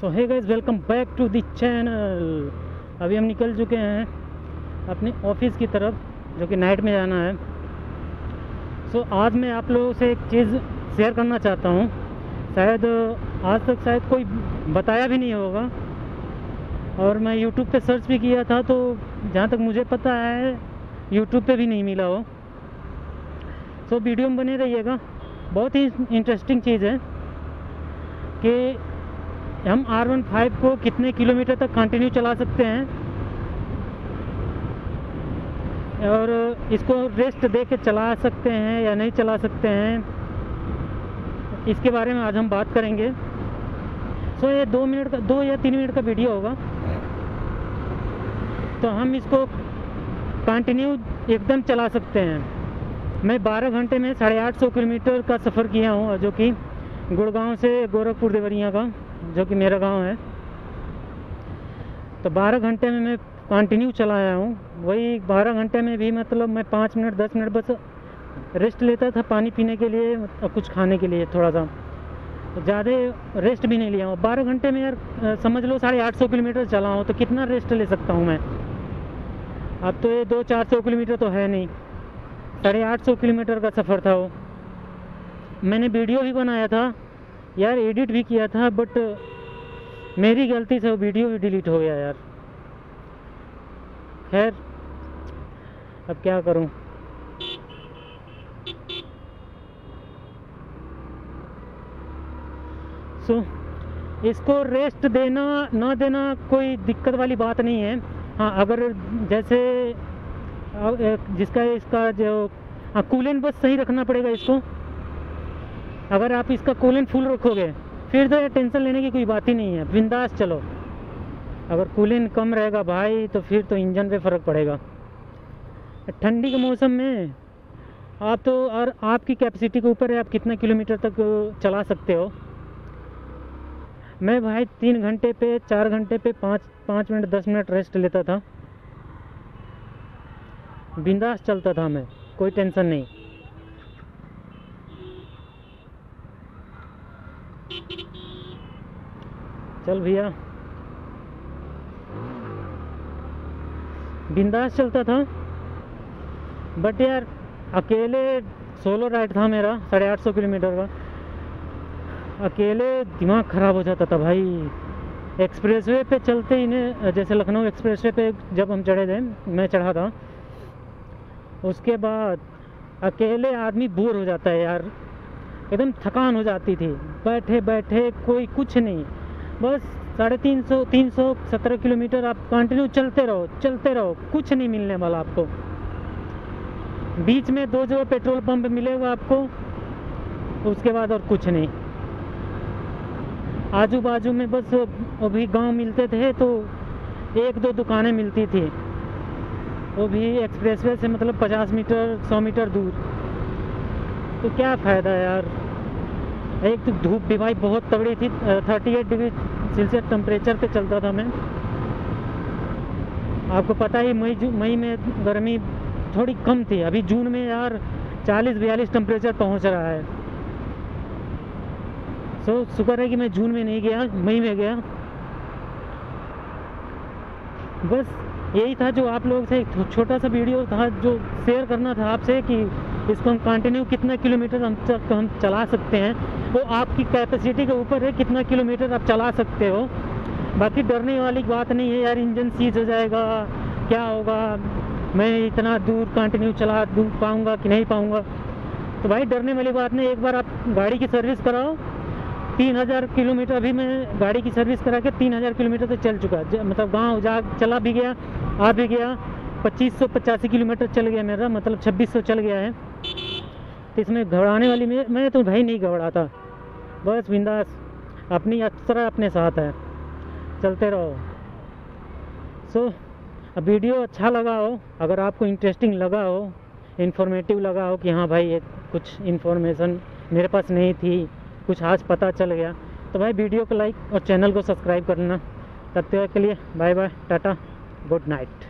सो है guys welcome back to the channel अभी हम निकल चुके हैं अपने ऑफ़िस की तरफ़ जो कि नाइट में जाना है। सो so, आज मैं आप लोगों से एक चीज़ शेयर करना चाहता हूँ। शायद आज तक शायद कोई बताया भी नहीं होगा। और मैं यूट्यूब पे सर्च भी किया था तो जहाँ तक मुझे पता है यूट्यूब पे भी नहीं मिला हो। सो so, वीडियो में बने रहिएगा। बहुत ही इंटरेस्टिंग चीज़ है कि हम आर वन फाइव को कितने किलोमीटर तक कंटिन्यू चला सकते हैं? और इसको रेस्ट दे के चला सकते हैं या नहीं चला सकते हैं? इसके बारे में आज हम बात करेंगे। सो ये दो मिनट का, दो या तीन मिनट का वीडियो होगा। तो हम इसको कंटिन्यू एकदम चला सकते हैं। मैं 12 घंटे में साढ़े आठ सौ किलोमीटर का सफ़र किया हूँ, जो कि गुड़गांव से गोरखपुर देवरिया का। जो कि मेरा गाँव है। तो 12 घंटे में मैं कंटिन्यू चलाया हूँ। वही 12 घंटे में भी मतलब मैं पाँच मिनट, दस मिनट बस रेस्ट लेता था पानी पीने के लिए और कुछ खाने के लिए थोड़ा सा ज़्यादा रेस्ट भी नहीं लिया हूँ। बारह घंटे में यार समझ लो साढ़े आठ सौ किलोमीटर चला हूँ तो कितना रेस्ट ले सकता हूँ मैं? अब तो ये दो चार सौ किलोमीटर तो है नहीं। साढ़े आठ सौ किलोमीटर का सफ़र था वो। मैंने वीडियो भी बनाया था। यार एडिट भी किया था बट मेरी गलती से वो वीडियो भी डिलीट हो गया यार। खैर अब क्या करूँ? सो so, इसको रेस्ट देना ना देना कोई दिक्कत वाली बात नहीं है। हाँ अगर जैसे जिसका इसका जो हाँ कूलेंट बस सही रखना पड़ेगा इसको। अगर आप इसका कूलेंट फुल रखोगे, फिर तो टेंशन लेने की कोई बात ही नहीं है। बिंदास चलो। अगर कूलेंट कम रहेगा भाई तो फिर तो इंजन पे फ़र्क पड़ेगा। ठंडी के मौसम में आप तो और आपकी कैपेसिटी के ऊपर है, आप कितना किलोमीटर तक चला सकते हो? मैं भाई तीन घंटे पे, चार घंटे पे पाँच पाँच मिनट, दस मिनट रेस्ट लेता था। बिंदास चलता था मैं, कोई टेंशन नहीं। चल भैया। बिंदास चलता था। बट यार, अकेले सोलो राइड था मेरा, साढ़े आठ सौ किलोमीटर का। अकेले दिमाग ख़राब हो जाता था भाई। एक्सप्रेसवे पे चलते ही ने जैसे लखनऊ एक्सप्रेसवे पे जब हम चढ़े थे, मैं चढ़ा था। उसके बाद अकेले आदमी बोर हो जाता है यार। एकदम थकान हो जाती थी। बैठे बैठे कोई कुछ नहीं। बस साढ़े तीन सौ तीन सौ सत्रह किलोमीटर आप कंटिन्यू चलते रहो चलते रहो, कुछ नहीं मिलने वाला आपको। बीच में दो जो पेट्रोल पंप मिलेगा आपको, उसके बाद और कुछ नहीं। आजू बाजू में बस अभी गाँव मिलते थे तो एक दो दुकानें मिलती थी। वो भी एक्सप्रेसवे से मतलब 50 मीटर 100 मीटर दूर। तो क्या फ़ायदा यार? एक तो धूप भी भाई बहुत तगड़ी थी 38 डिग्री सेल्सियस टेम्परेचर पे चलता था मैं। आपको पता ही, मई मई में गर्मी थोड़ी कम थी। अभी जून में यार 40-42 टेम्परेचर पहुँच रहा है। सो शुक्र है कि मैं जून में नहीं गया, मई में गया। बस यही था जो आप लोगों से एक छोटा सा वीडियो था जो शेयर करना था आपसे कि इसको हम कंटिन्यू कितना किलोमीटर हम तक हम चला सकते हैं। वो आपकी कैपेसिटी के ऊपर है, कितना किलोमीटर आप चला सकते हो। बाकी डरने वाली बात नहीं है यार इंजन सीज हो जाएगा, क्या होगा? मैं इतना दूर कंटिन्यू चला दूर पाऊँगा कि नहीं पाऊँगा? तो भाई, डरने वाली बात नहीं, एक बार आप गाड़ी की सर्विस कराओ। तीन हज़ार किलोमीटर, अभी मैं गाड़ी की सर्विस करा के तीन हज़ार किलोमीटर तक चल चुका। मतलब गाँव जा, चला भी गया, आ भी गया। पच्चीस सौ पचासी किलोमीटर चल गया मेरा मतलब छब्बीस सौ चल गया है। तो इसमें घबराने वाली मैं मैं तो भाई नहीं घबराता। बस बिंदास, अपनी अक्सर अपने साथ है। चलते रहो। सो, अब वीडियो अच्छा लगा हो, अगर आपको इंटरेस्टिंग लगा हो इन्फॉर्मेटिव लगा हो कि हाँ भाई ये कुछ इन्फॉर्मेशन मेरे पास नहीं थी, कुछ आज पता चल गया तो भाई वीडियो को लाइक और चैनल को सब्सक्राइब करना। तब तक के लिए bye bye tata good night